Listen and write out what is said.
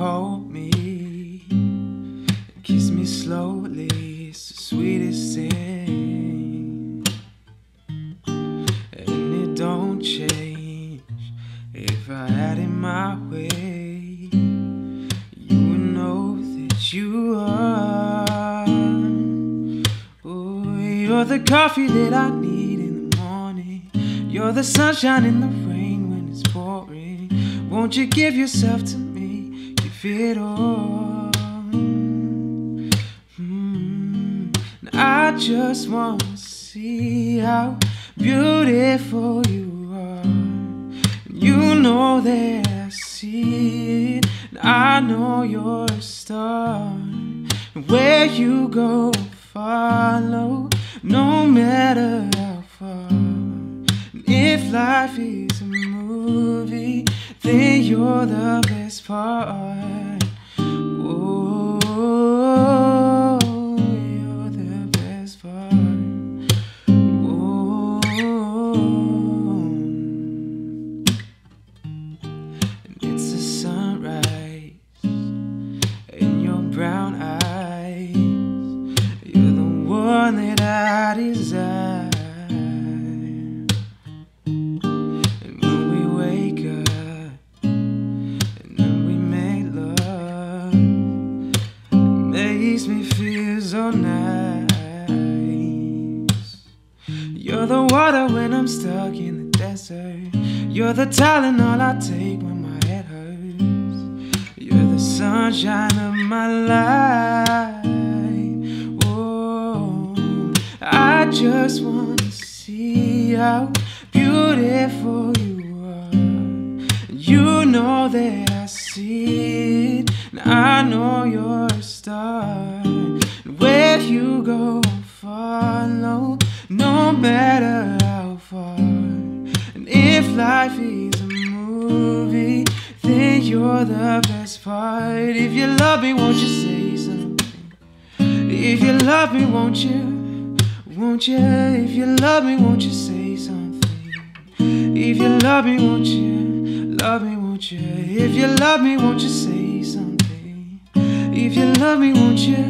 hold me, kiss me slowly, it's the sweetest thing. And it don't change if I had it my way. You would know that you are. Ooh, you're the coffee that I need in the morning. You're the sunshine in the rain when it's pouring. Won't you give yourself to me? All. Mm. I just want to see how beautiful you are. You know that I see it. And I know you're a star. Where you go, follow, no matter how far. And if life is a movie, then you're the best part. Oh, you're the best part. Oh, it's a sunrise in your brown eyes. You're the one that I desire. Feel so nice. You're the water when I'm stuck in the desert. You're the Tylenol I take when my head hurts. You're the sunshine of my life. Whoa, I just wanna see how beautiful you are. You know that I see it, and I know you're a star. You go, I'll follow, no matter how far. And if life is a movie, then you're the best part. If you love me, won't you say something? If you love me, won't you? Won't you? If you love me, won't you say something? If you love me, won't you? Love me, won't you? If you love me, won't you say something? If you love me, won't you?